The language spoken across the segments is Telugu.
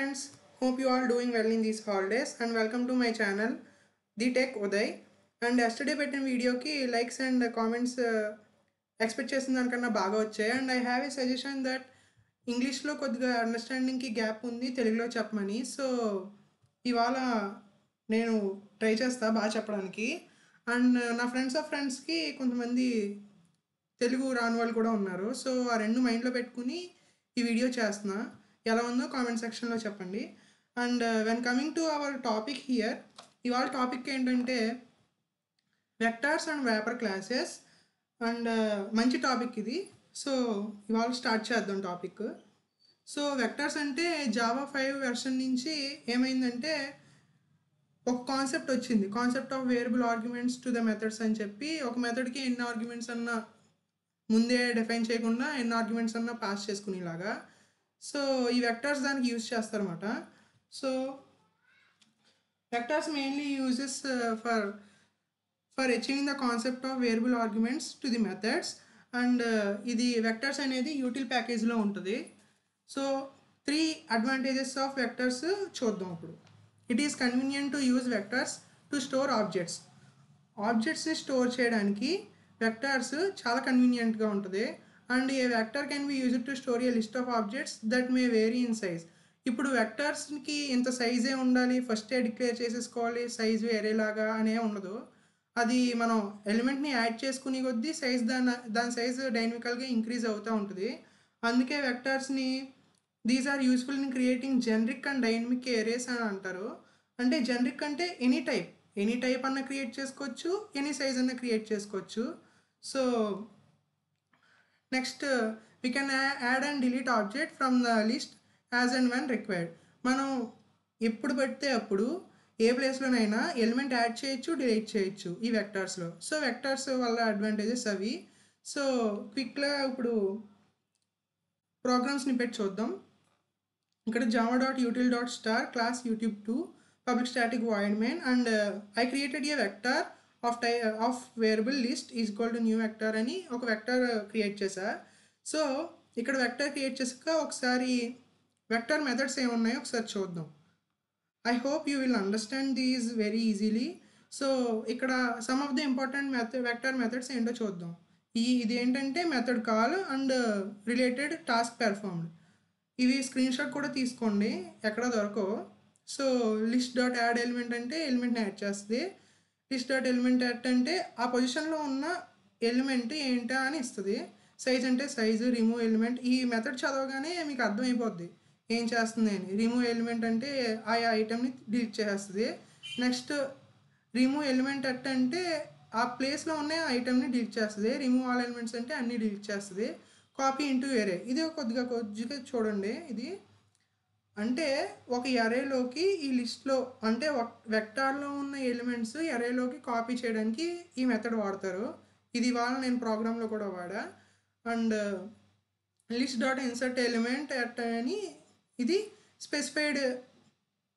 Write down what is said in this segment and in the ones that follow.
friends hope you all doing well in these holidays and welcome to my channel the tech uday. And yesterday పెట్టిన వీడియోకి లైక్స్ అండ్ కామెంట్స్ ఎక్స్పెక్ట్ చేసిన దానికన్నా బాగా వచ్చాయి. And I have a suggestion that ఇంగ్లీష్లో కొద్దిగా అండర్స్టాండింగ్కి గ్యాప్ ఉంది తెలుగులో చెప్పమని. సో ఇవాళ నేను ట్రై చేస్తా బాగా చెప్పడానికి. అండ్ uh, నా ఫ్రెండ్స్ ఆఫ్ ఫ్రెండ్స్కి కొంతమంది తెలుగు రాని వాళ్ళు కూడా ఉన్నారు. సో ఆ రెండు మైండ్లో పెట్టుకుని ఈ వీడియో చేస్తున్నా. ఎలా ఉందో కామెంట్ సెక్షన్లో చెప్పండి. And when coming to our topic here ఇవాళ టాపిక్ ఏంటంటే vectors and wrapper classes and మంచి టాపిక్ ఇది. సో ఇవాళ స్టార్ట్ చేద్దాం టాపిక్ సో వెక్టార్స్ అంటే జావా ఫైవ్ వెర్షన్ నుంచి ఏమైందంటే ఒక కాన్సెప్ట్ వచ్చింది. Concept of variable arguments to the methods అని చెప్పి ఒక మెథడ్కి ఎన్ని ఆర్గ్యుమెంట్స్ అన్నా ముందే డిఫైన్ చేయకుండా ఎన్ని ఆర్గ్యుమెంట్స్ అన్నా పాస్ చేసుకునేలాగా. సో ఈ వెక్టార్స్ దానికి యూజ్ చేస్తారన్నమాట. So vectors mainly uses for for achieving the concept of variable arguments to the methods and ఇది వెక్టర్స్ అనేది యూటిల్ ప్యాకేజ్లో ఉంటుంది. So three advantages of vectors చూద్దాం ఇప్పుడు. It is convenient to use vectors to store objects ఆబ్జెక్ట్స్ని store చేయడానికి వెక్టర్స్ చాలా కన్వీనియంట్గా ఉంటుంది. And a vector can be use to store a list of objects that may vary in size ఇప్పుడు వెక్టర్స్కి ఇంత సైజే ఉండాలి? ఫస్టే డిక్లేర్ చేసేసుకోవాలి? సైజ్ వేరేలాగా అనే ఉండదు. అది మనం ఎలిమెంట్ని యాడ్ చేసుకునే కొద్దీ సైజ్ దాని దాని సైజ్ డైనమికల్గా ఇంక్రీజ్ అవుతూ ఉంటుంది. అందుకే వెక్టర్స్ని these are useful in creating generic and dynamic areas అని అంటారు. అంటే జనరిక్ అంటే ఎనీ టైప్ ఎనీ టైప్ అన్న క్రియేట్ చేసుకోవచ్చు ఎనీ సైజ్ అన్న క్రియేట్ చేసుకోవచ్చు. So next we can add and delete object from the list as and when required మనం ఎప్పుడు పెడితే అప్పుడు ఏ ప్లేస్లోనైనా ఎలిమెంట్ యాడ్ చేయొచ్చు డిలీట్ చేయొచ్చు ఈ వెక్టార్స్లో సో వెక్టార్స్ వల్ల అడ్వాంటేజెస్ అవి. సో క్విక్గా ఇప్పుడు ప్రోగ్రామ్స్ని పెట్టి చూద్దాం. ఇక్కడ Java dot util dot star class YouTube two public static void main and I created a vector of type of variable list is equal to new vector అని ఒక వెక్టర్ క్రియేట్ uh, చేశా. సో ఇక్కడ వెక్టర్ క్రియేట్ చేసాక ఒకసారి వెక్టార్ మెథడ్స్ ఏమున్నాయో ఒకసారి చూద్దాం. I hope you will understand these very easily so ఇక్కడ some of the important method vector methods ఏంటో చూద్దాం. ఈ ఇది ఏంటంటే method call and related task performed ఇవి స్క్రీన్ షాట్ కూడా తీసుకోండి ఎక్కడ దొరకవు. So list dot add element అంటే ఎలిమెంట్ని యాడ్ చేస్తుంది. లిస్ట్ డాట్ ఎలిమెంట్ యాడ్ అంటే ఆ పొజిషన్లో ఉన్న ఎలిమెంట్ ఏంటా అని ఇస్తుంది. సైజ్ అంటే సైజు రిమూవ్ ఎలిమెంట్ ఈ మెథడ్ చదవగానే మీకు అర్థమైపోద్ది. ఏం చేస్తుంది అని. రిమూవ్ ఎలిమెంట్ అంటే ఆ ఐటెంని డిలీట్ చేస్తుంది నెక్స్ట్ రిమూవ్ ఎలిమెంట్ అట్ అంటే ఆ ప్లేస్లో ఉన్న ఐటెంని డిలీట్ చేస్తుంది రిమూవ్ ఆల్ ఎలిమెంట్స్ అంటే అన్నీ డిలీట్ చేస్తుంది కాపీ ఇంటూ వేరే ఇది కొద్దిగా కొద్దిగా చూడండి. ఇది అంటే ఒక ఎరేలోకి ఈ లిస్ట్లో అంటే వెక్టార్లో ఉన్న ఎలిమెంట్స్ ఎరేలోకి కాపీ చేయడానికి ఈ మెథడ్ వాడతారు. ఇది ఇవాళ నేను ప్రోగ్రాంలో కూడా వాడా. And list dot insert element at అని ఇది స్పెసిఫైడ్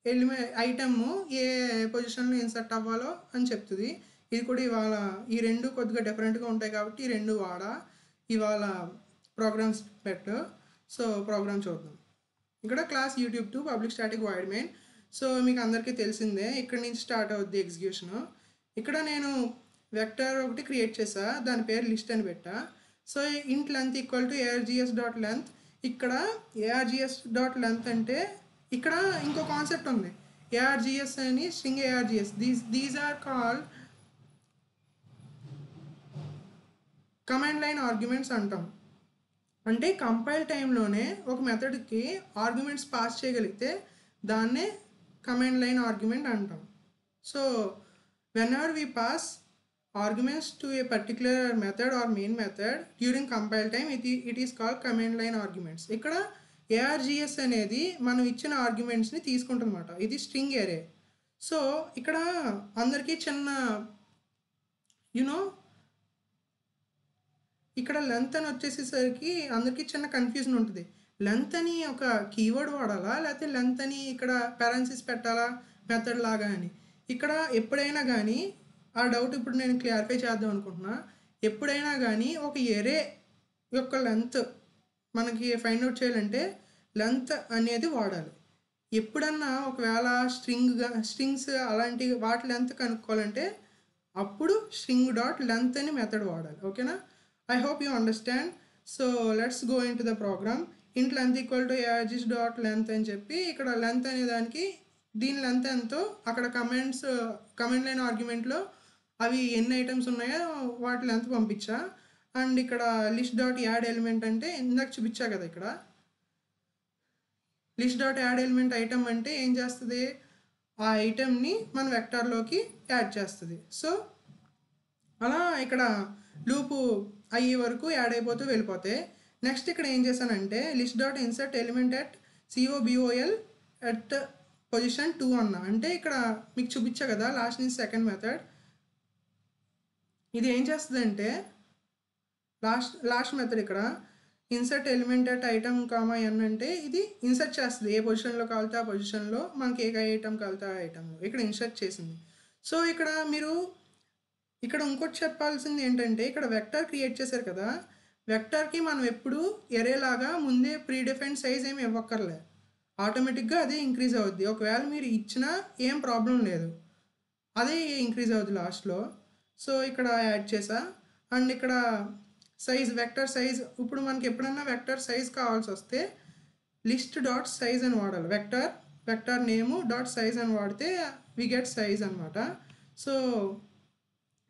ఎలిమె ఐటమ్ ఏ పొజిషన్లో ఇన్సర్ట్ అవ్వాలో అని చెప్తుంది. ఇది కూడా ఇవాళ ఈ రెండు కొద్దిగా డిఫరెంట్గా ఉంటాయి కాబట్టి ఈ రెండు వాడా. ఇవాళ ప్రోగ్రామ్స్ పెట్టు. సో ప్రోగ్రామ్ చూద్దాం. ఇక్కడ class YouTube two public static void main so మీకు అందరికీ తెలిసిందే ఇక్కడ నుంచి స్టార్ట్ అవుద్ది ఎగ్జిక్యూషను ఇక్కడ నేను వెక్టర్ ఒకటి క్రియేట్ చేసా దాని పేరు లిస్ట్ అని పెట్టా. So int length equal to ARGS dot length ఇక్కడ ఏఆర్జిఎస్ డాట్ లెంత్ అంటే ఇక్కడ ఇంకో కాన్సెప్ట్ ఉంది. ఏఆర్జిఎస్ అని string ARGS these these are called command line arguments అంటాం. అంటే కంపైల్ టైంలోనే ఒక మెథడ్కి ఆర్గ్యుమెంట్స్ పాస్ చేయగలిగితే దాన్నే కమాండ్ లైన్ ఆర్గ్యుమెంట్ అంటాం. So whenever we pass arguments to a particular method or main method during compile time ఇది it is called command line arguments ఇక్కడ ఏఆర్జిఎస్ అనేది మనం ఇచ్చిన ఆర్గ్యుమెంట్స్ని తీసుకుంటుందన్నమాట. ఇది స్ట్రింగ్ ఏరే సో ఇక్కడ అందరికీ చిన్న యునో ఇక్కడ లెంత్ అని వచ్చేసేసరికి అందరికీ చిన్న కన్ఫ్యూజన్ ఉంటుంది. లెంత్ అని ఒక కీవర్డ్ వాడాలా? లేకపోతే లెంత్ అని ఇక్కడ పారాన్సిస్ పెట్టాలా? మెథడ్ లాగా అని. ఇక్కడ ఎప్పుడైనా కానీ ఆ డౌట్ ఇప్పుడు నేను క్లారిఫై చేద్దాం అనుకుంటున్నా. ఎప్పుడైనా కానీ ఒక ఎరే యొక్క లెంత్ మనకి ఫైండ్ అవుట్ చేయాలంటే లెంత్ అనేది వాడాలి. ఎప్పుడన్నా ఒకవేళ స్ట్రింగ్ స్ట్రింగ్స్ అలాంటి వాటి లెంత్ కనుక్కోవాలంటే అప్పుడు స్ట్రింగ్ డాట్ లెంత్ అని మెథడ్ వాడాలి. ఓకేనా? I hope you understand so let's go into the the program length equal equal to dot dot length అని చెప్పి ఇక్కడ లెంత్ అనే దానికి దీని లెంత్ ఎంతో అక్కడ కమెంట్స్ కమెంట్ లైన్ ఆర్గ్యుమెంట్లో అవి ఎన్ని ఐటమ్స్ ఉన్నాయో వాటి లెంత్ పంపించా. అండ్ ఇక్కడ లిస్ట్ డాట్ యాడ్ ఎలిమెంట్ అంటే ఇందాక చూపించా కదా ఇక్కడ. List dot add element item అంటే ఏం చేస్తుంది? ఆ ఐటెంని మన వెక్టార్లోకి యాడ్ చేస్తుంది. సో అలా ఇక్కడ లూపు అయ్యే వరకు యాడ్ అయిపోతూ వెళ్ళిపోతే నెక్స్ట్ ఇక్కడ ఏం చేశానంటే list dot insert element at COBOL at position two అన్న. అంటే ఇక్కడ మీకు చూపించా కదా లాస్ట్ నుంచి సెకండ్ మెథడ్ ఇది ఏం చేస్తుందంటే లాస్ట్ లాస్ట్ మెథడ్ ఇక్కడ insert element at item comma N అంటే ఇది ఇన్సర్ట్ చేస్తుంది. ఏ పొజిషన్లో కావాలితే ఆ పొజిషన్లో మనకి ఏ ఐటమ్ కావాలితే ఆ ఐటమ్ ఇక్కడ ఇన్సర్ట్ చేసింది. సో ఇక్కడ మీరు ఇక్కడ ఇంకోటి చెప్పాల్సింది ఏంటంటే ఇక్కడ వెక్టర్ క్రియేట్ చేశారు కదా వెక్టర్కి మనం ఎప్పుడు ఎరే లాగా ముందే ప్రీడిఫైన్ సైజ్ ఏమి ఇవ్వక్కర్లే. ఆటోమేటిక్గా అదే ఇంక్రీజ్ అవుద్ది. ఒకవేళ మీరు ఇచ్చినా ఏం ప్రాబ్లం లేదు. అదే ఇంక్రీజ్ అవుద్ది లాస్ట్లో సో ఇక్కడ యాడ్ చేసా అండ్ ఇక్కడ సైజ్ వెక్టర్ సైజ్ ఇప్పుడు మనకి ఎప్పుడన్నా వెక్టర్ సైజ్ కావాల్సి వస్తే లిస్ట్ డాట్ సైజ్ అని వాడాలి. Vector vector name dot size అని వాడితే వి గెట్ సైజ్ అనమాట సో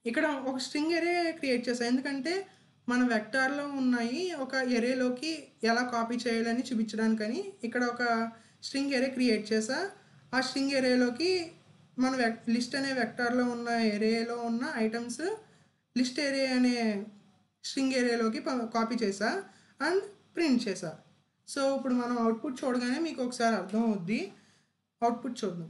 ఇక్కడ ఒక స్ట్రింగ్ ఎరే క్రియేట్ చేసా ఎందుకంటే మన వెక్టార్లో ఉన్నాయి ఒక ఎరేలోకి ఎలా కాపీ చేయాలని చూపించడానికని ఇక్కడ ఒక స్ట్రింగ్ ఎరే క్రియేట్ చేసా ఆ స్ట్రింగ్ ఎరేలోకి మన వెక్ లిస్ట్ అనే వెక్టార్లో ఉన్న ఎరేలో ఉన్న ఐటమ్స్ లిస్ట్ ఏరియా అనే స్ట్రింగ్ ఏరియాలోకి కాపీ చేసా అండ్ ప్రింట్ చేసా సో ఇప్పుడు మనం అవుట్పుట్ చూడగానే మీకు ఒకసారి అర్థం అవుద్ది. అవుట్పుట్ చూద్దాం.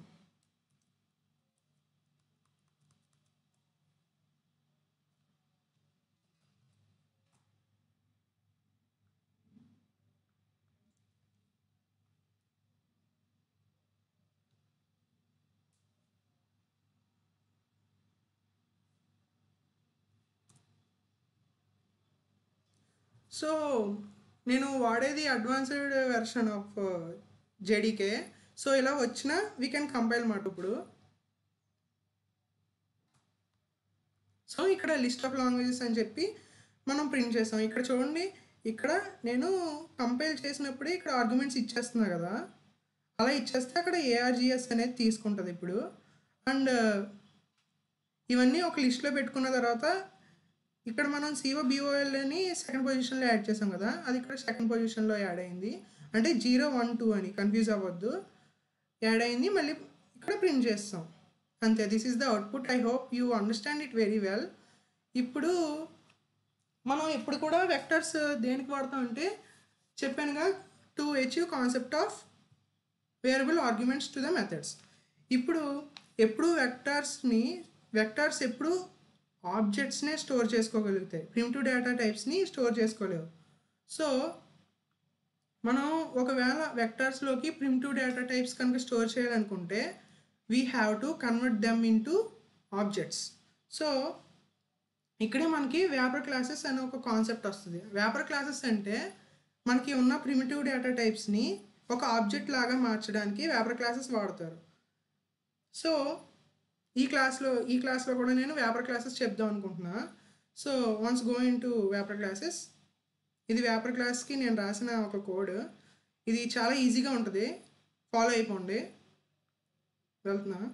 సో నేను వాడేది advanced version of uh, JDK. So ఇలా వచ్చిన వీ కెన్ కంపైల్ మాట ఇప్పుడు. సో ఇక్కడ లిస్ట్ ఆఫ్ లాంగ్వేజెస్ అని చెప్పి మనం ప్రింట్ చేసాం. ఇక్కడ చూడండి ఇక్కడ నేను కంపైల్ చేసినప్పుడే ఇక్కడ ఆర్గ్యుమెంట్స్ ఇచ్చేస్తున్నా కదా. అలా ఇచ్చేస్తే అక్కడ ఏఆర్జిఎస్ అనేది తీసుకుంటుంది ఇప్పుడు. అండ్ uh, ఇవన్నీ ఒక లిస్ట్లో పెట్టుకున్న తర్వాత ఇక్కడ మనం సిఓ బిఓఎల్ని సెకండ్ పొజిషన్లో యాడ్ చేసాం కదా అది ఇక్కడ సెకండ్ పొజిషన్లో యాడ్ అయింది. అంటే జీరో వన్ టూ అని కన్ఫ్యూజ్ అవ్వద్దు. యాడ్ అయింది మళ్ళీ ఇక్కడ ప్రింట్ చేస్తాం. అంతే this is the output I hope you understand it very well ఇప్పుడు మనం ఎప్పుడు కూడా వెక్టర్స్ దేనికి వాడతాం అంటే చెప్పానుగా to achieve concept of variable arguments to the methods ఇప్పుడు ఎప్పుడు వెక్టర్స్ని వెక్టర్స్ ఎప్పుడు ఆబ్జెక్ట్స్నే స్టోర్ చేసుకోగలుగుతాయి. ప్రిమిటివ్ డేటా టైప్స్ని స్టోర్ చేసుకోలేవు. సో మనం ఒకవేళ వెక్టార్స్లోకి ప్రిమిటివ్ డేటా టైప్స్ కనుక స్టోర్ చేయాలనుకుంటే we have to convert them into objects so ఇక్కడే మనకి వ్యాపర్ క్లాసెస్ అనే ఒక కాన్సెప్ట్ వస్తుంది. వ్యాపర్ క్లాసెస్ అంటే మనకి ఉన్న ప్రిమిటివ్ డేటా టైప్స్ని ఒక ఆబ్జెక్ట్ లాగా మార్చడానికి వ్యాపర్ క్లాసెస్ వాడతారు. సో ఈ క్లాస్లో ఈ క్లాస్లో కూడా నేను వ్యాపార క్లాసెస్ చెప్దాం అనుకుంటున్నా. So once go into wrapper classes ఇది వ్యాపార క్లాస్కి నేను రాసిన ఒక కోడ్. ఇది చాలా ఈజీగా ఉంటుంది. ఫాలో అయిపోండి. వెళ్తున్నా.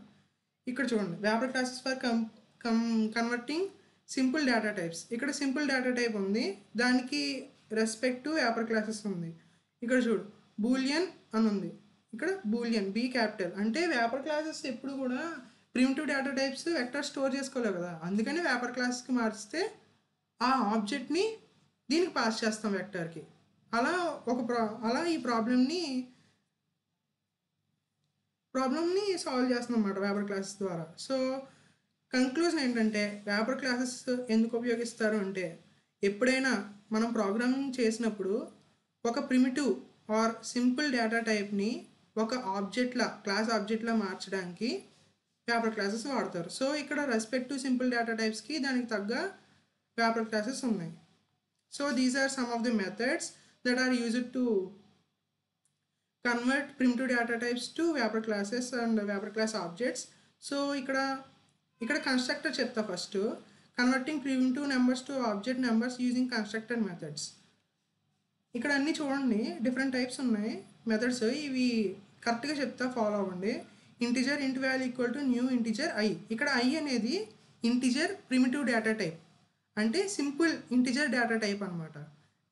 ఇక్కడ చూడండి. Wrapper classes for come come converting simple data types. ఇక్కడ సింపుల్ డేటా టైప్ ఉంది. దానికి రెస్పెక్ట్ టు వ్యాపార క్లాసెస్ ఉంది. ఇక్కడ చూడు. బూలియన్ అని ఉంది ఇక్కడ బూలియన్ బీ క్యాపిటల్. అంటే వ్యాపార క్లాసెస్ ఎప్పుడు కూడా primitive data types vector store చేసుకోలేవు కదా. అందుకని వ్యాపర్ క్లాస్కి మార్చితే ఆ ఆబ్జెక్ట్ని దీనికి పాస్ చేస్తాం వెక్టర్కి. అలా ఒక ప్రా అలా ఈ ప్రాబ్లమ్ని ప్రాబ్లమ్ని సాల్వ్ చేస్తున్నాం అన్నమాట వ్యాపర్ క్లాసెస్ ద్వారా. సో కంక్లూజన్ ఏంటంటే వేపర్ క్లాసెస్ ఎందుకు ఉపయోగిస్తారు అంటే ఎప్పుడైనా మనం ప్రోగ్రామింగ్ చేసినప్పుడు ఒక ప్రిమిటివ్ ఆర్ సింపుల్ డేటా టైప్ని ఒక ఆబ్జెక్ట్లా క్లాస్ ఆబ్జెక్ట్లా మార్చడానికి వ్యాపర్ క్లాసెస్ వాడతారు సో ఇక్కడ రెస్పెక్ట్ టు సింపుల్ డేటా టైప్స్కి దానికి తగ్గ వ్యాపర్ క్లాసెస్ ఉన్నాయి. So these are some of the methods that are used to convert primitive data types to wrapper classes and wrapper class objects so ఇక్కడ ఇక్కడ కన్స్ట్రక్టర్ చెప్తా first converting primitive numbers to object numbers using constructor methods ఇక్కడ అన్నీ చూడండి డిఫరెంట్ టైప్స్ ఉన్నాయి మెథడ్స్ ఇవి కరెక్ట్గా చెప్తా ఫాలో అవ్వండి. Integer int value equal to new integer I ఇక్కడ ఐ అనేది ఇంటిజర్ ప్రిమిటివ్ డేటా టైప్ అంటే సింపుల్ ఇంటిజర్ డేటా టైప్ అనమాట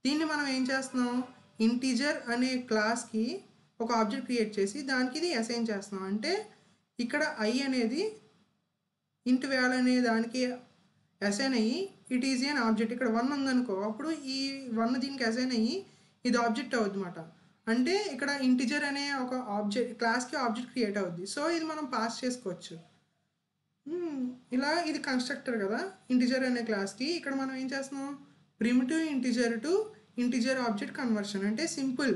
దీన్ని మనం ఏం చేస్తున్నాం? ఇంటిజర్ అనే క్లాస్కి ఒక ఆబ్జెక్ట్ క్రియేట్ చేసి దానికి ఇది అసైన్ చేస్తున్నాం. అంటే ఇక్కడ ఐ అనేది ఇంట్ వాల్యూ అనే దానికి అసైన్ అయ్యి ఇట్ ఈజ్ అన్ ఆబ్జెక్ట్ ఇక్కడ వన్ ఉందనుకో అప్పుడు ఈ వన్ దీనికి అసైన్ అయ్యి ఇది ఆబ్జెక్ట్ అవుద్ది అనమాట అంటే ఇక్కడ ఇంటిజర్ అనే ఒక ఆబ్జెక్ట్ క్లాస్కి ఆబ్జెక్ట్ క్రియేట్ అవుద్ది. సో ఇది మనం పాస్ చేసుకోవచ్చు. Hmm, ఇలా ఇది కన్స్ట్రక్టర్ కదా ఇంటిజర్ అనే క్లాస్కి ఇక్కడ మనం ఏం చేస్తున్నాం? Primitive integer to integer object conversion అంటే simple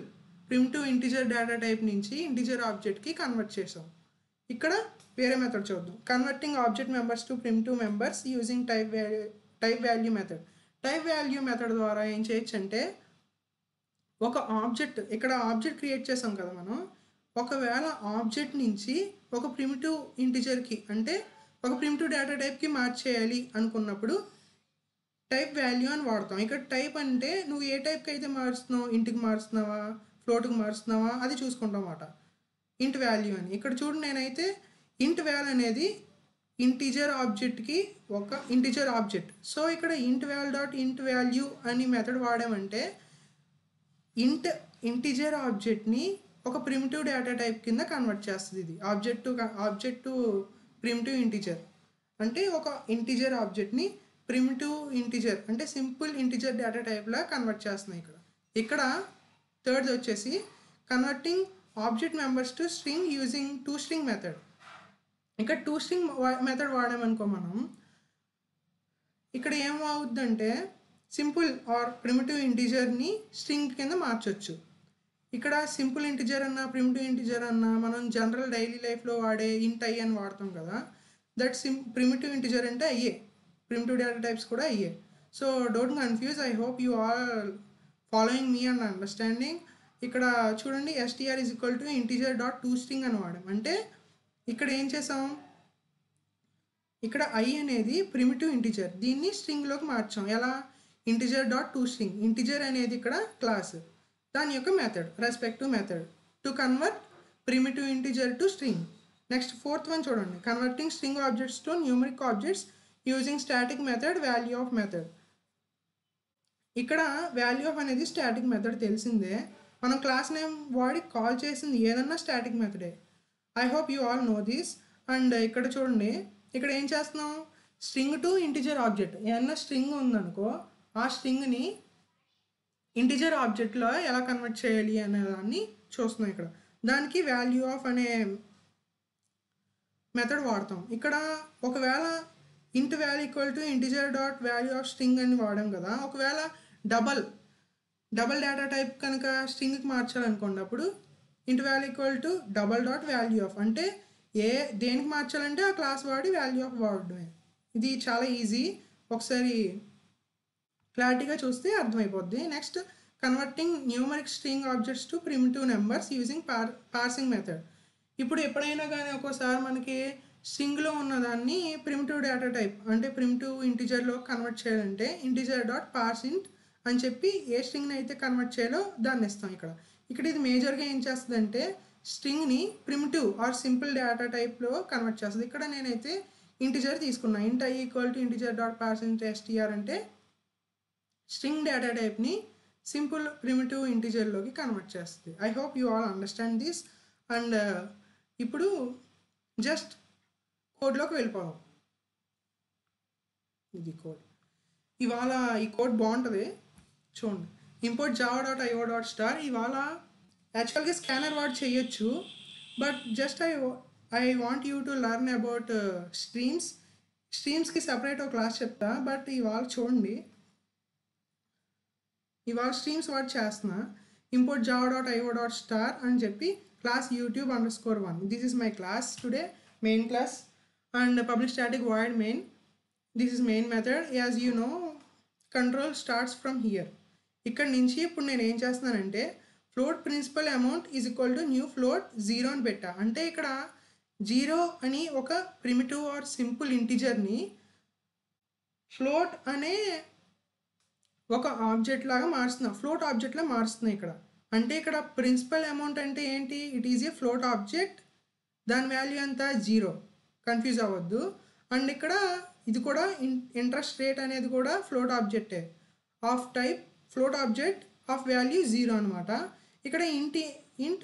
primitive integer data type నుంచి ఇంటిజర్ ఆబ్జెక్ట్కి కన్వర్ట్ చేసాం. ఇక్కడ వేరే మెథడ్ చూద్దాం. Converting object members to primitive members using type value type value method type value method ద్వారా ఏం చేయొచ్చు అంటే ఒక ఆబ్జెక్ట్ ఇక్కడ ఆబ్జెక్ట్ క్రియేట్ చేసాం కదా మనం. ఒకవేళ ఆబ్జెక్ట్ నుంచి ఒక ప్రిమిటివ్ ఇంటిజర్కి అంటే ఒక ప్రిమిటివ్ డేటా టైప్కి మార్చేయాలి అనుకున్నప్పుడు టైప్ వాల్యూ అని వాడతాం. ఇక్కడ టైప్ అంటే నువ్వు ఏ టైప్కి అయితే మారుస్తున్నావు ఇంటికి మారుస్తున్నావా ఫ్లోట్కి మారుస్తున్నావా అది చూసుకుంటాం అన్నమాట. ఇంట్ వాల్యూ అని. ఇక్కడ చూడు నేనైతే ఇంట్ వ్యాల్ అనేది ఇంటిజర్ ఆబ్జెక్ట్కి ఒక ఇంటిజర్ ఆబ్జెక్ట్. సో ఇక్కడ int val dot int value అని మెథడ్ వాడామంటే ఇంట్ ఇంటిజర్ ఆబ్జెక్ట్ని ఒక ప్రిమిటివ్ డేటా టైప్ కింద కన్వర్ట్ చేస్తుంది ఇది. Object to object to primitive integer అంటే ఒక ఇంటిజర్ ఆబ్జెక్ట్ని ప్రిమిటివ్ ఇంటిజర్ అంటే సింపుల్ ఇంటిజర్ డేటా టైప్లా కన్వర్ట్ చేస్తున్నాయి ఇక్కడ. ఇక్కడ థర్డ్ వచ్చేసి converting object members to string using to string method ఇక్కడ టూ స్ట్రింగ్ మెథడ్ వాడామనుకో మనం ఇక్కడ ఏం అవుద్దంటే సింపుల్ ఆర్ ప్రిమిటివ్ ఇంటిజర్ని స్ట్రింగ్ కింద మార్చొచ్చు. ఇక్కడ సింపుల్ ఇంటిజర్ అన్న ప్రిమిటివ్ ఇంటిజర్ అన్న మనం జనరల్ డైలీ లైఫ్లో వాడే ఇంట్ ఐ అని వాడతాం కదా. దట్ సిం ప్రిమిటివ్ ఇంటిజర్ అంటే అయ్యే ప్రిమిటివ్ డేటా టైప్స్ కూడా అయ్యే so don't confuse. I hope you all following me and understanding. ఇక్కడ చూడండి STR is equal to integer dot to string అని వాడాం. అంటే ఇక్కడ ఏం చేసాం? ఇక్కడ ఐ అనేది ప్రిమిటివ్ ఇంటిజర్. దీన్ని స్ట్రింగ్లోకి మార్చాం. ఎలా? Integer dot to string integer అనేది ఇక్కడ క్లాస్ దాని యొక్క method respective method to convert primitive integer to string next fourth one చూడండి. Converting string objects to numeric objects using static method value of method ఇక్కడ వాల్యూ ఆఫ్ అనేది స్టాటిక్ మెథడ్ తెలిసిందే. మనం క్లాస్ నేమ్ వాడి కాల్ చేసింది ఏదన్నా static మెథడే I hope you all know this and ఇక్కడ చూడండి. ఇక్కడ ఏం చేస్తున్నాం? స్ట్రింగ్ టు ఇంటిజర్ ఆబ్జెక్ట్ ఏమన్నా స్ట్రింగ్ ఉందనుకో ఆ స్ట్రింగ్ని ఇంటిజర్ ఆబ్జెక్ట్లో ఎలా కన్వర్ట్ చేయాలి అనే దాన్ని చూస్తున్నాం ఇక్కడ. దానికి వాల్యూ ఆఫ్ అనే మెథడ్ వాడతాం. ఇక్కడ ఒకవేళ int value equal to integer dot value of string అని వాడాం కదా ఒకవేళ డబల్ డబల్ డేటా టైప్ కనుక స్ట్రింగ్కి మార్చాలనుకోండి అప్పుడు int value equal to double dot value of అంటే ఏ దేనికి మార్చాలంటే ఆ క్లాస్ వాడి వాల్యూ ఆఫ్ వాడడమే. ఇది చాలా ఈజీ ఒకసారి క్లారిటీగా చూస్తే అర్థమైపోద్ది. Next converting numeric string objects to primitive numbers using par parsing method ఇప్పుడు ఎప్పుడైనా కానీ ఒక్కోసారి మనకి స్ట్రింగ్లో ఉన్నదాన్ని ప్రిమిటివ్ డేటా టైప్ అంటే ప్రిమిటివ్ ఇంటిజర్లో కన్వర్ట్ చేయాలంటే ఇంటిజర్ డాట్ పార్స్ ఇంట్ అని చెప్పి ఏ స్ట్రింగ్ని అయితే కన్వర్ట్ చేయాలో దాన్ని ఇస్తాం ఇక్కడ. ఇక్కడ ఇది మేజర్గా ఏం చేస్తుందంటే స్ట్రింగ్ని ప్రిమిటివ్ ఆర్ సింపుల్ డేటా టైప్లో కన్వర్ట్ చేస్తుంది. ఇక్కడ నేనైతే ఇంటిజర్ తీసుకున్నా. Int I equal to integer dot parse int STR అంటే స్ట్రింగ్ డేటా టైప్ని సింపుల్ ప్రిమిటివ్ ఇంటిజర్లోకి కన్వర్ట్ చేస్తుంది. I hope you all understand this and ఇప్పుడు జస్ట్ కోడ్లోకి వెళ్ళిపోదాం. ఇది కోడ్. ఇవాళ ఈ కోడ్ బాగుంటుంది. చూడండి. Import Java dot IO dot star ఇవాళ యాక్చువల్గా స్కానర్ వాడు చేయొచ్చు. But just I I want you to learn about streams స్ట్రీమ్స్కి separate ఒక క్లాస్ చెప్తా. బట్ ఇవాళ చూడండి. ఇవాళ స్ట్రీమ్స్ వాడు చేస్తున్నా? Import Java dot IO dot star అని చెప్పి class YouTube under score one this is my class today main class and public static void main this is main method as you know control starts from here ఇక్కడ నుంచి ఇప్పుడు నేను ఏం చేస్తున్నానంటే float principal amount is equal to new float zero అని పెట్టా. అంటే ఇక్కడ జీరో అని ఒక ప్రిమిటివ్ ఆర్ సింపుల్ ఇంటిజర్ని ఫ్లోట్ అనే ఒక ఆబ్జెక్ట్ లాగా మారుస్తున్నా ఫ్లోట్ ఆబ్జెక్ట్లా మారుస్తున్నాయి ఇక్కడ. అంటే ఇక్కడ ప్రిన్సిపల్ అమౌంట్ అంటే ఏంటి? It is a float object దాని వాల్యూ అంతా జీరో కన్ఫ్యూజ్ అవ్వద్దు. అండ్ ఇక్కడ ఇది కూడా ఇంట్రెస్ట్ రేట్ అనేది కూడా float ఆబ్జెక్టే of type float object of value zero అనమాట ఇక్కడ int int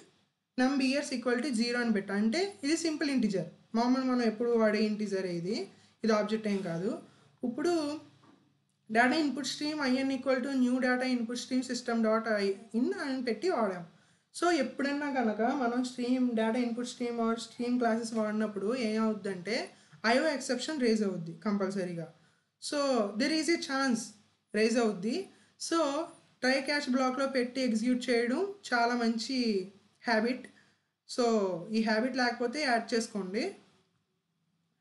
num years equal to zero అని పెట్టా. అంటే ఇది సింపుల్ ఇంటిజర్ మామూలు మనం ఎప్పుడు వాడే ఇంటిజర్ ఇది? ఇది ఆబ్జెక్ట్ ఏం కాదు. ఇప్పుడు data input stream in equal to new data input stream system dot I in అని పెట్టి వాడాం సో ఎప్పుడన్నా కనుక మనం stream data input stream or stream classes వాడినప్పుడు ఏమవుద్దంటే ఐఓ ఎక్సెప్షన్ రేజ్ అవుద్ది కంపల్సరీగా so there is a chance raise అవుద్ది సో ట్రై క్యాష్ బ్లాక్లో పెట్టి ఎగ్జిక్యూట్ చేయడం చాలా మంచి హ్యాబిట్ సో ఈ హ్యాబిట్ లేకపోతే యాడ్ చేసుకోండి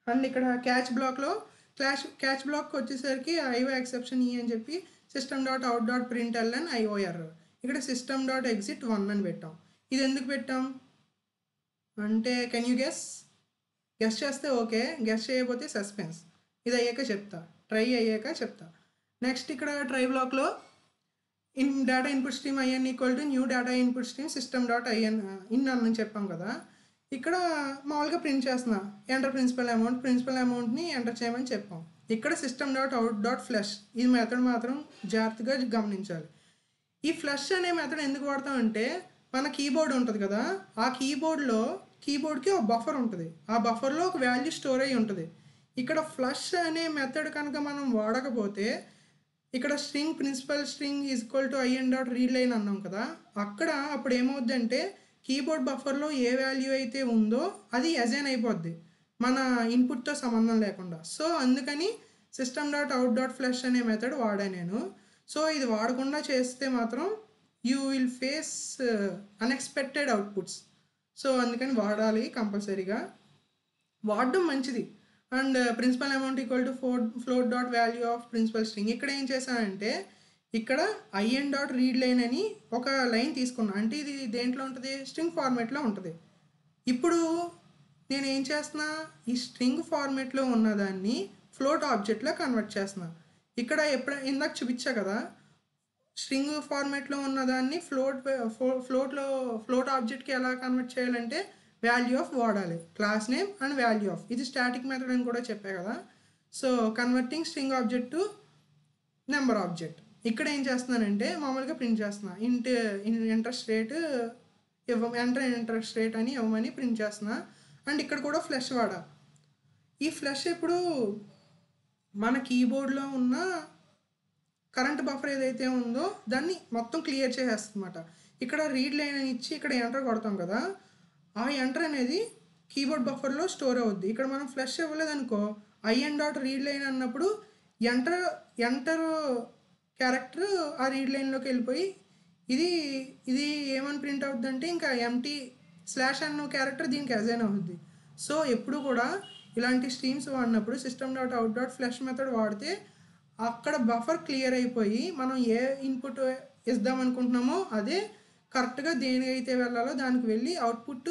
అండ్ ఇక్కడ క్యాచ్ బ్లాక్లో క్లాష్ క్యాచ్ బ్లాక్ వచ్చేసరికి ఐఓ ఎక్సెప్షన్ ఈ అని చెప్పి system dot out dot println అని ఐఓఆర్ ఇక్కడ సిస్టమ్ డాట్ ఎగ్జిట్ వన్ అని పెట్టాం. ఇది ఎందుకు పెట్టాం? అంటే కెన్ యూ గెస్ గెస్ చేస్తే ఓకే గెస్ చేయకపోతే సస్పెన్స్ ఇది అయ్యాక చెప్తా. ట్రై అయ్యాక చెప్తా. నెక్స్ట్ ఇక్కడ ట్రై బ్లాక్లో in data input stream IN equal to new data input stream system dot IN in అని చెప్పాం కదా. ఇక్కడ మామూలుగా ప్రింట్ చేస్తున్నా. ఎంటర్ ప్రిన్సిపల్ అమౌంట్ ప్రిన్సిపల్ అమౌంట్ని ఎంటర్ చేయమని చెప్పాం. ఇక్కడ system dot out dot flush ఈ మెథడ్ మాత్రం జాగ్రత్తగా గమనించాలి. ఈ ఫ్లష్ అనే మెథడ్ ఎందుకు వాడతాం అంటే మన కీబోర్డ్ ఉంటుంది కదా ఆ కీబోర్డ్లో కీబోర్డ్కి ఒక బఫర్ ఉంటుంది. ఆ బఫర్లో ఒక వాల్యూ స్టోర్ అయి ఉంటుంది. ఇక్కడ ఫ్లష్ అనే మెథడ్ కనుక మనం వాడకపోతే ఇక్కడ string principal string is equal to IN dot read line అన్నాం కదా అక్కడ అప్పుడు ఏమవుద్దంటే కీబోర్డ్ బఫర్లో ఏ వాల్యూ అయితే ఉందో అది అజైన్ అయిపోద్ది. మన ఇన్పుట్తో సంబంధం లేకుండా. సో అందుకని system dot out dot flush అనే మెథడ్ వాడా నేను. సో ఇది వాడకుండా చేస్తే మాత్రం you will face unexpected outputs so అందుకని వాడాలి కంపల్సరీగా. వాడడం మంచిది. And principal amount equal to for float dot value of principal string ఇక్కడ ఏం చేశానంటే ఇక్కడ ఐఎన్ డాట్ రీడ్ లైన్ అని ఒక లైన్ తీసుకున్నాను అంటే ఇది దేంట్లో ఉంటుంది? స్ట్రింగ్ ఫార్మేట్లో ఉంటుంది. ఇప్పుడు నేను ఏం చేస్తున్నా? ఈ స్ట్రింగ్ ఫార్మేట్లో ఉన్నదాన్ని ఫ్లోట్ ఆబ్జెక్ట్లో కన్వర్ట్ చేస్తున్నా. ఇక్కడ ఎప్పుడ ఇందాక చూపించా కదా? స్ట్రింగ్ ఫార్మేట్లో ఉన్నదాన్ని ఫ్లోట్ ఫ్లోట్లో ఫ్లోట్ ఆబ్జెక్ట్కి ఎలా కన్వర్ట్ చేయాలంటే వాల్యూ ఆఫ్ వాడాలి class name and value of ఇది స్టాటిక్ మెథడ్ అని కూడా చెప్పా కదా. So converting string object to number object ఇక్కడ ఏం చేస్తున్నానంటే మామూలుగా ప్రింట్ చేస్తున్నా. ఇంట్ ఇంట్రెస్ట్ రేట్ ఇవ్వ ఎంటర్ ఇంట్రెస్ట్ రేట్ అని ఇవ్వమని ప్రింట్ చేస్తున్నా. అండ్ ఇక్కడ కూడా ఫ్లష్ వాడా. ఈ ఫ్లష్ ఇప్పుడు మన కీబోర్డ్లో ఉన్న కరెంట్ బఫర్ ఏదైతే ఉందో దాన్ని మొత్తం క్లియర్ చేసేస్తుందన్నమాట. ఇక్కడ రీడ్ లైన్ అని ఇచ్చి ఇక్కడ ఎంటర్ కొడతాం కదా. ఆ ఎంటర్ అనేది కీబోర్డ్ బఫర్లో స్టోర్ అవుద్ది. ఇక్కడ మనం ఫ్లష్ ఇవ్వలేదనుకో ఐఎన్ డాట్ రీడ్ లైన్ అన్నప్పుడు ఎంటర్ ఎంటర్ క్యారెక్టర్ ఆ రీడ్ లైన్లోకి వెళ్ళిపోయి ఇది ఇది ఏమని ప్రింట్ అవుద్ది అంటే ఇంకా ఎంటీ స్లాష్ అన్న క్యారెక్టర్ దీనికి అజైన్ అవుద్ది. సో ఎప్పుడు కూడా ఇలాంటి స్ట్రీమ్స్ వాడినప్పుడు system dot out dot flush method వాడితే అక్కడ బఫర్ క్లియర్ అయిపోయి మనం ఏ ఇన్పుట్ ఇద్దాం అనుకుంటున్నామో అదే కరెక్ట్గా దేనికైతే వెళ్ళాలో దానికి వెళ్ళి అవుట్పుట్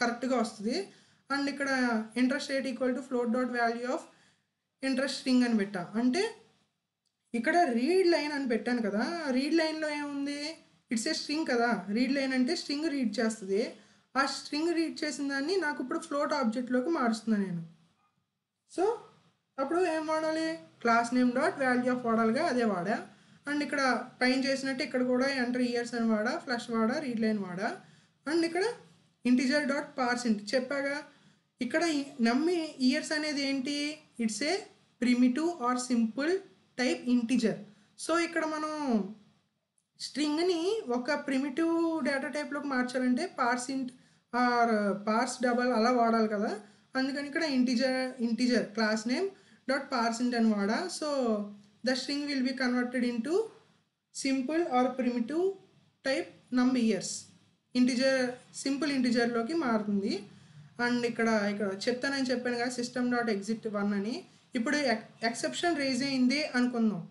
కరెక్ట్గా వస్తుంది. అండ్ ఇక్కడ interest rate equal to float dot value of interest string అని పెట్టా. అంటే ఇక్కడ రీడ్ లైన్ అని పెట్టాను కదా రీడ్ లైన్లో ఏముంది? ఇట్స్ ఏ స్ట్రింగ్ కదా. రీడ్ లైన్ అంటే స్ట్రింగ్ రీడ్ చేస్తుంది. ఆ స్ట్రింగ్ రీడ్ చేసిన దాన్ని నాకు ఇప్పుడు ఫ్లోట్ ఆబ్జెక్ట్లోకి మారుస్తున్నాను నేను. సో అప్పుడు ఏం వాడాలి? Class name dot value of వాడాలిగా అదే వాడా. అండ్ ఇక్కడ పైన చేసినట్టు ఇక్కడ కూడా ఎంటర్ ఇయర్స్ అని వాడా ఫ్లష్ వాడా రీడ్ లైన్ వాడా. అండ్ ఇక్కడ ఇంటిజర్ డాట్ పార్సింట్ చెప్పాగా. ఇక్కడ నమ్మి ఇయర్స్ అనేది ఏంటి? It's a primitive or simple type integer. So ఇక్కడ మనం స్ట్రింగ్ని ఒక ప్రిమిటివ్ డేటా టైప్లోకి మార్చాలంటే parse int or parse double అలా వాడాలి కదా. అందుకని ఇక్కడ integer integer class name dot parse int అని వాడా. So the string will be converted into simple or primitive type num years. Integer simple ఇంటిజర్లోకి మారుతుంది. అండ్ ఇక్కడ ఇక్కడ చెప్తానని చెప్పాను కదా సిస్టమ్ డాట్ ఎగ్జిట్ వన్ అని. ఇప్పుడు ఎక్సెప్షన్ రేజ్ అయింది అనుకుందాం.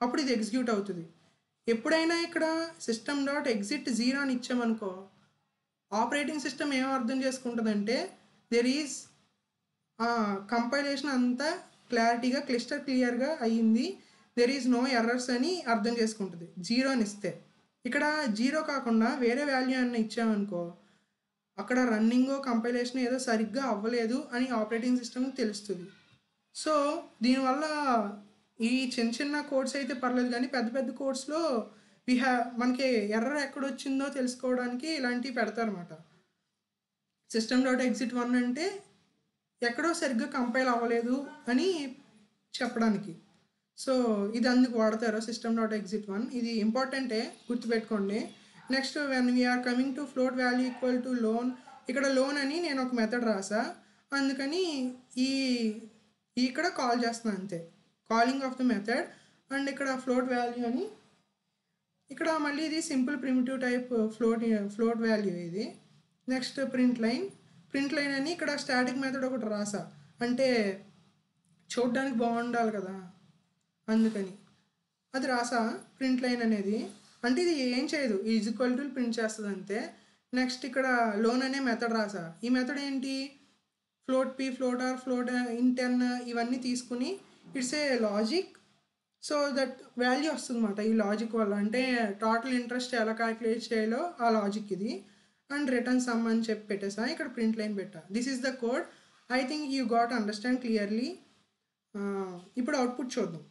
అప్పుడు ఇది ఎగ్జిక్యూట్ అవుతుంది. ఎప్పుడైనా ఇక్కడ సిస్టమ్ డాట్ ఎగ్జిట్ జీరో అని ఇచ్చామనుకో ఆపరేటింగ్ సిస్టమ్ ఏం అర్థం చేసుకుంటుందంటే దెర్ ఈజ్ కంపైలేషన్ అంతా క్లారిటీగా క్లిస్టర్ క్లియర్గా అయ్యింది. దెర్ ఈజ్ నో ఎర్రర్స్ అని అర్థం చేసుకుంటుంది. జీరో అని ఇస్తే. ఇక్కడ జీరో కాకుండా వేరే వాల్యూ అన్న ఇచ్చామనుకో అక్కడ రన్నింగ్ కంపైలేషన్ ఏదో సరిగ్గా అవ్వలేదు అని ఆపరేటింగ్ సిస్టమ్ తెలుస్తుంది. సో దీనివల్ల ఈ చిన్న చిన్న కోడ్స్ అయితే పర్లేదు కానీ పెద్ద పెద్ద కోడ్స్లో వి హ్యా మనకి ఎర్రర్ ఎక్కడ వచ్చిందో తెలుసుకోవడానికి ఇలాంటివి పెడతారనమాట సిస్టమ్ డాట్ ఎగ్జిట్ వన్ అంటే ఎక్కడో సరిగ్గా కంపైల్ అవ్వలేదు అని చెప్పడానికి. సో ఇది అందుకు వాడతారు సిస్టమ్ డాట్ ఎగ్జిట్ వన్ ఇది ఇంపార్టెంటే గుర్తుపెట్టుకోండి. Next when we're coming to float value equal to loan ఇక్కడ లోన్ అని నేను ఒక మెథడ్ రాసా. అందుకని ఈ ఇక్కడ కాల్ చేస్తున్నాను అంతే. Calling of the method and ఇక్కడ ఫ్లోట్ వాల్యూ అని. ఇక్కడ మళ్ళీ ఇది simple primitive type float float value ఇది. Next print line print line అని ఇక్కడ స్టాటిక్ మెథడ్ ఒకటి రాసా. అంటే చూడడానికి బాగుండాలి కదా. అందుకని. అది రాసా ప్రింట్ లైన్ అనేది. అంటే ఇది ఏం చేయదు. ఈజ్ ఈక్వల్ టు ప్రింట్ చేస్తుంది అంతే నెక్స్ట్ ఇక్కడ లోన్ అనే మెథడ్ రాసా. ఈ మెథడ్ ఏంటి? Float P float R float ఇంటెన్ ఇవన్నీ తీసుకుని it's a logic so that value వస్తుంది అనమాట ఈ లాజిక్ వల్ల. అంటే టోటల్ ఇంట్రెస్ట్ ఎలా క్యాలిక్యులేట్ చేయాలో ఆ లాజిక్ ఇది. అండ్ రిటర్న్ సమ్ అని చెప్పి పెట్టేసా. ఇక్కడ ప్రింట్ లైన్ పెట్టా. This is the code I think you got understand clearly ఇప్పుడు అవుట్పుట్ చూద్దాం.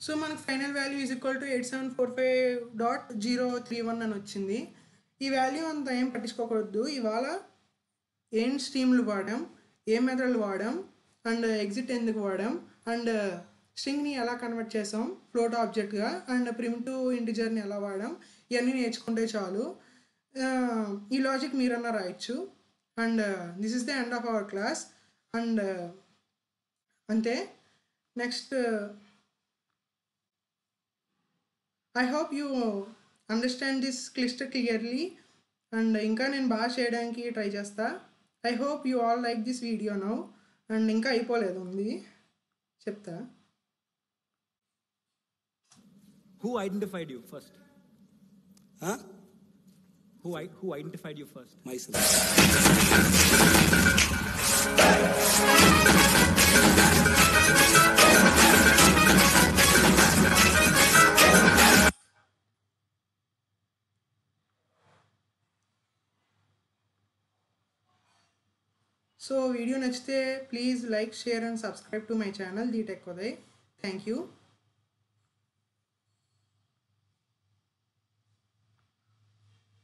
సో మనకు final value is equal to eight seven four five dot zero three one అని వచ్చింది. ఈ వాల్యూ అంతా ఏం పట్టించుకోకూడదు. ఇవాళ ఏం స్ట్రీమ్లు వాడాం ఏ మెథడ్లు వాడాం అండ్ ఎగ్జిట్ ఎందుకు వాడాం అండ్ స్ట్రింగ్ని ఎలా కన్వర్ట్ చేసాం ఫ్లోట్ ఆబ్జెక్ట్గా అండ్ ప్రిమిటివ్ ఇంటిజర్ని ఎలా వాడాం ఇవన్నీ నేర్చుకుంటే చాలు. ఈ లాజిక్ మీరన్నా రాయొచ్చు. And this is the end of our class and అంతే. Next I hope you understand this క్లిస్టర్ clearly and ఇంకా నేను బాగా చేయడానికి ట్రై చేస్తా I hope you all like this video now and ఇంకా అయిపోలేదు ఉంది చెప్తా Who identified you first? Huh? Who, I, who identified you first? Myself. So video నచ్చితే please like share and subscribe to my channel the tech Uday thank you